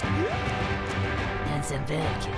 Den som väger.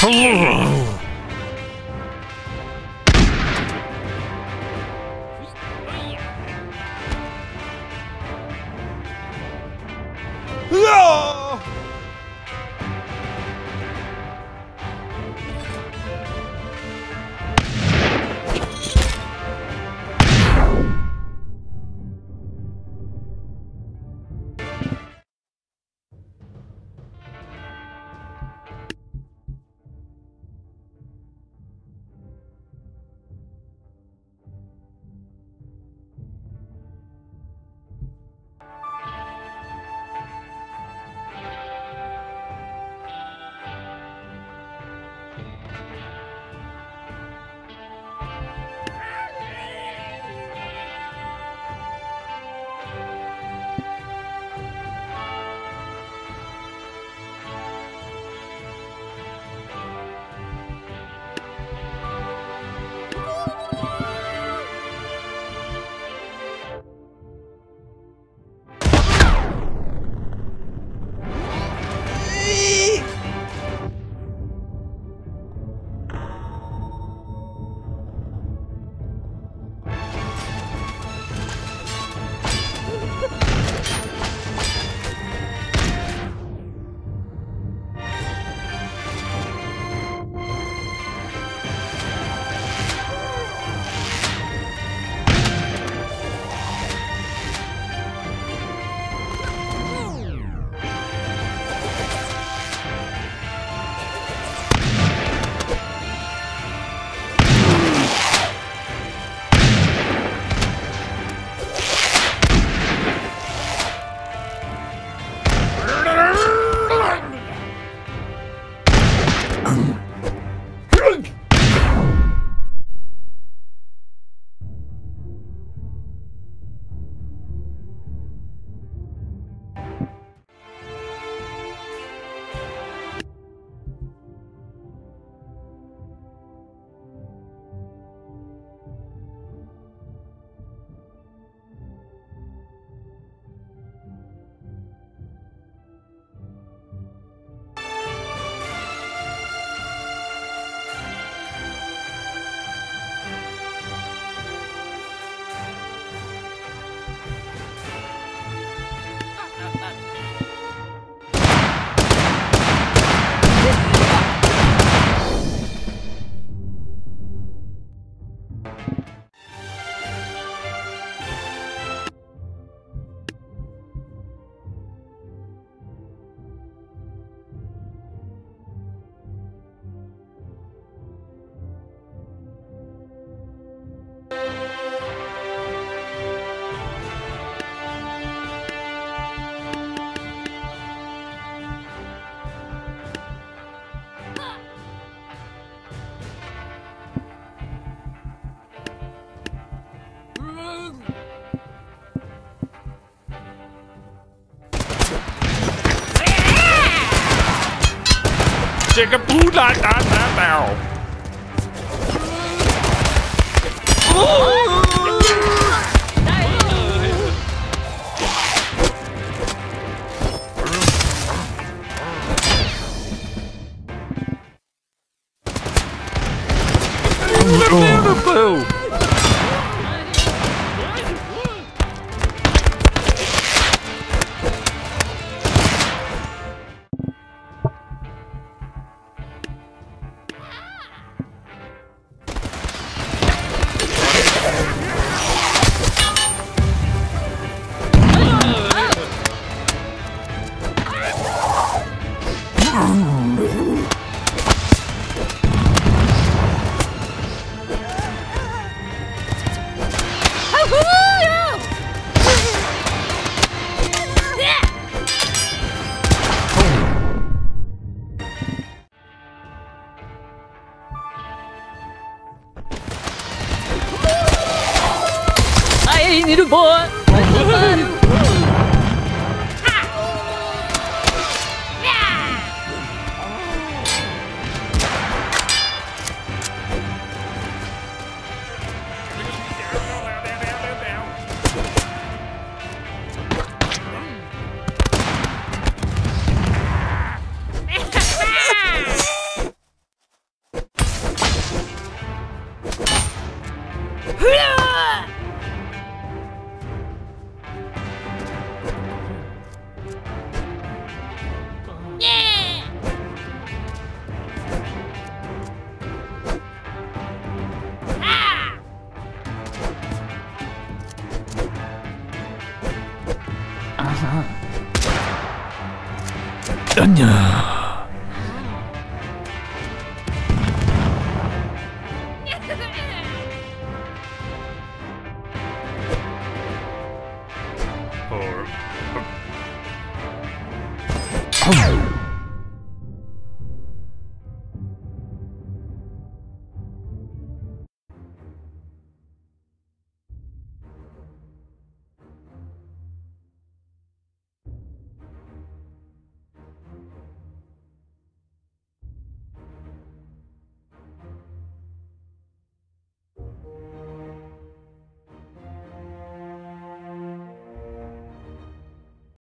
Hello. Chega pula, tá, tá, tá. Beautiful. baru or... or... Oh.